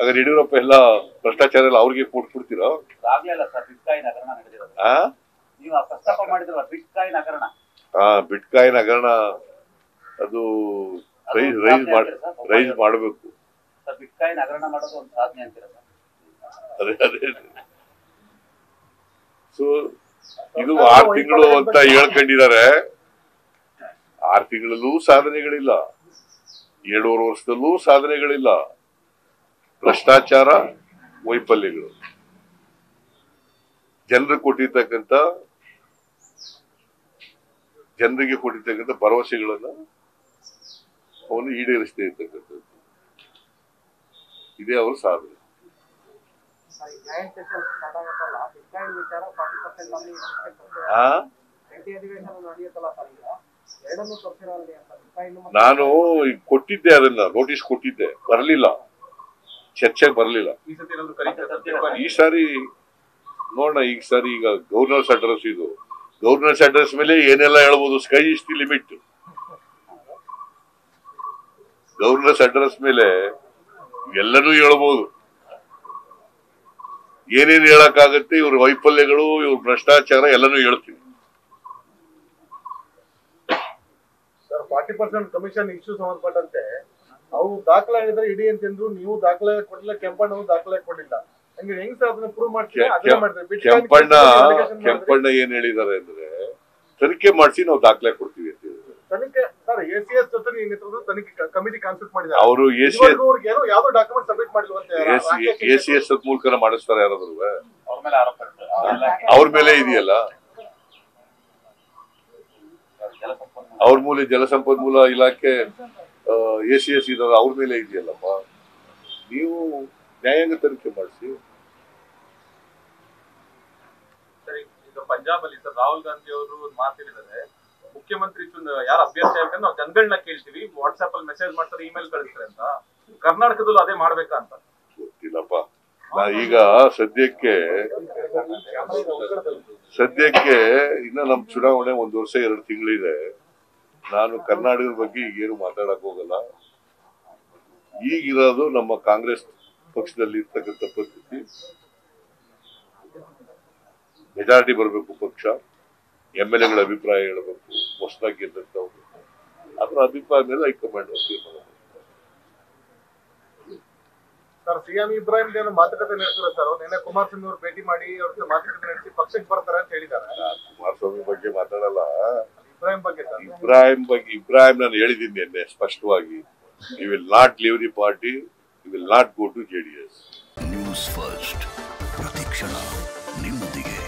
ಹಾಗಾದ್ರೆ ಯಡಿಯೂರಪ್ಪ ಎಲ್ಲ ಭ್ರಷ್ಟಾಚಾರ ಎಲ್ಲ ಅವ್ರಿಗೆ ಕೊಟ್ಬಿಡ್ತೀರಾ ಹಾ ಬಿಟ್ಕಾಯಿನ್ ಹಗರಣ ಅದು ರೈಸ್ ಮಾಡಬೇಕು. ಅದೇ ಅದೇ ಸೊ ಇದು ಆರ್ ತಿಂಗಳು ಅಂತ ಹೇಳ್ಕೊಂಡಿದ್ದಾರೆ. ಆರ್ ತಿಂಗಳಲ್ಲೂ ಸಾಧನೆಗಳಿಲ್ಲ. ಎರಡೂವರೆ ವರ್ಷದಲ್ಲೂ ಸಾಧನೆಗಳಿಲ್ಲ. ಭ್ರಷ್ಟಾಚಾರ ವೈಫಲ್ಯಗಳು. ಜನರು ಕೊಟ್ಟಿರ್ತಕ್ಕಂಥ ಜನರಿಗೆ ಕೊಟ್ಟಿರ್ತಕ್ಕಂಥ ಭರವಸೆಗಳನ್ನ ಅವನು ಈಡೇರಿಸದೇ ಇರ್ತಕ್ಕಂಥದ್ದು ಇದೇ ಅವರು ಸಾಧನೆ. ನಾನು ಕೊಟ್ಟಿದ್ದೆ ಅದನ್ನ ನೋಟಿಸ್ ಕೊಟ್ಟಿದ್ದೆ. ಬರಲಿಲ್ಲ. ಚರ್ಚೆಗೆ ಬರಲಿಲ್ಲ. ಈ ಈ ಸಾರಿ ನೋಡೋಣ ಈಗ ಸಾರಿ ಈಗ ಗವರ್ನರ್ಸ್ ಅಡ್ರೆಸ್ ಇದು. ಗವರ್ನರ್ಸ್ ಅಡ್ರೆಸ್ ಮೇಲೆ ಏನೆಲ್ಲ ಹೇಳ್ಬೋದು? Sky is the limit governor's address ಮೇಲೆ ಎಲ್ಲನೂ ಹೇಳ್ಬೋದು. ಏನೇನು ಹೇಳಕ್ಕಾಗತ್ತೆ ಇವ್ರ ವೈಫಲ್ಯಗಳು ಇವ್ರ ಭ್ರಷ್ಟಾಚಾರ ಎಲ್ಲನೂ ಹೇಳ್ತೀವಿ. Sir forty percent commission issue ಸಂಬಂಧಪಟ್ಟಂತೆ ಅವು ದಾಖಲೆ ಆಗಿದ್ರೆ ಇಡಿ ಅಂತಂದ್ರು ನೀವು ದಾಖಲೆ ಕೊಟ್ಟಿಲ್ಲ ಕೆಂಪಣ್ಣ ದಾಖಲೆ ಕೊಟ್ಟಿಲ್ಲ. ಹಂಗೆ ಹೆಂಗ್ ಸರ್ ಅದನ್ನ ಪ್ರೂವ್ ಮಾಡ್ತೀವಿ ಕೆಂಪಣ್ಣ ಕೆಂಪಣ್ಣ ಏನ್ ಹೇಳಿದಾರೆ ಅಂದ್ರೆ ತನಿಖೆ ಮಾಡಿಸಿ ನಾವು ದಾಖಲೆ ಕೊಡ್ತೀವಿ ಅಂತ ಹೇಳಿದ್ದಾರೆ ತನಿಖೆ ಸರ್ ಎ ಸಿ ಎಸ್ ಜೊತೆ ನೇತೃತ್ವದ ತನಿಖೆ ಕಮಿಟಿ ಕಾನ್ಸೆಪ್ಟ್ ಮಾಡಿದ್ದಾರೆ ಅವರು ಎ ಸಿ ಅವ್ರಿಗೆ ಏನೋ ಯಾವ್ದೋ ಡಾಕ್ಯುಮೆಂಟ್ ಸಬ್ಮಿಟ್ ಮಾಡಿಲ್ವಂತೆ ಎ ಸಿ ಎಸ್ ಮೂಲಕ ಮಾಡಿಸ್ತಾರೆ ಯಾರಾದ್ರು ಅವ್ರ ಮೇಲೆ ಆರೋಪ ಇರ್ತದೆ ಅವ್ರ ಮೇಲೆ ಇದೆಯಲ್ಲ? ಅವ್ರ ಮೂಲೆ ಜಲಸಂಪನ್ಮೂಲ ಇಲಾಖೆ ಎ ಸಿ ಎಸ್ ಇದಾರೆ ಅವ್ರ ಮೇಲೆ ಇದೆಯಲ್ಲಪ್ಪ? ನೀವು ನ್ಯಾಯಾಂಗ ತನಿಖೆ ಮಾಡಿಸಿ. ಪಂಜಾಬ್ ಅಲ್ಲಿ ಸರ್ ರಾಹುಲ್ ಗಾಂಧಿ ಅವರು ಮಾತಾಡಿದ್ದಾರೆ ಮುಖ್ಯಮಂತ್ರಿ ಯಾರು ಅಭ್ಯರ್ಥಿ ಆಗ್ತಾರೆ ನಾವು ಜನಗಳನ್ನ ಕೇಳ್ತೀವಿ. ವಾಟ್ಸ್ಆಪ್ ಅಲ್ಲಿ ಮೆಸೇಜ್ ಮಾಡ್ತಾರೆ ಇಮೇಲ್ ಕಳಿಸ್ತಾರೆ ಅಂತ. ಕರ್ನಾಟಕದಲ್ಲೂ ಅದೇ ಮಾಡ್ಬೇಕಾ ಅಂತ. ಗೊತ್ತಿಲ್ಲಪ್ಪ. ನಾ ಈಗ ಸದ್ಯಕ್ಕೆ ಸದ್ಯಕ್ಕೆ ಇನ್ನ ನಮ್ ಚುನಾವಣೆ ಒಂದ್ ವರ್ಷ ಎರಡು ತಿಂಗಳಿದೆ. ನಾನು ಕರ್ನಾಟಕದ ಬಗ್ಗೆ ಈಗೇನು ಮಾತಾಡಕ್ ಹೋಗಲ್ಲ. ಈಗಿರೋದು ನಮ್ಮ ಕಾಂಗ್ರೆಸ್ ಪಕ್ಷದಲ್ಲಿ ಇರ್ತಕ್ಕಂಥ ಪರಿಸ್ಥಿತಿ. ಮೆಜಾರಿಟಿ ಬರಬೇಕು ಪಕ್ಷ. ಎಂ ಎಲ್ ಎಗಳ ಅಭಿಪ್ರಾಯ ಹೇಳಬೇಕು. ಹೊಸದಾಗಿ ಗೆದ್ದಂಥವ್ರು ಅದರ ಅಭಿಪ್ರಾಯ ಮೇಲೆ ಹೈಕಮಾಂಡ್ ತೀರ್ಮಾನ. ಸರ್ ಸಿಎಂ ಇಬ್ರಾಹಿಂ ಏನೋ ಮಾತುಕತೆ ನಡೆಸಿದ್ರೆ ಸರ್. ನಿನ್ನೆ ಕುಮಾರಸ್ವಾಮಿ ಅವರು ಭೇಟಿ ಮಾಡಿ ಅವ್ರ ಜೊತೆ ಮಾತುಕತೆ ನಡೆಸಿ ಪಕ್ಷಕ್ಕೆ ಬರ್ತಾರೆ ಅಂತ ಹೇಳಿದ್ದಾರೆ. ಕುಮಾರಸ್ವಾಮಿ ಬಗ್ಗೆ ಮಾತಾಡಲ್ಲ. ಇಬ್ರಾಹಿಂ ಬಗ್ಗೆ ಇಬ್ರಾಹಿಂ ಬಗ್ಗೆ ನಾನು ಹೇಳಿದ್ದೀನಿ ನಿನ್ನೆ ಸ್ಪಷ್ಟವಾಗಿ. You will not leave the party you will not go to J D S News First ಪ್ರತಿಕ್ಷಣ ನಿಮ್ಮೊಂದಿಗೆ.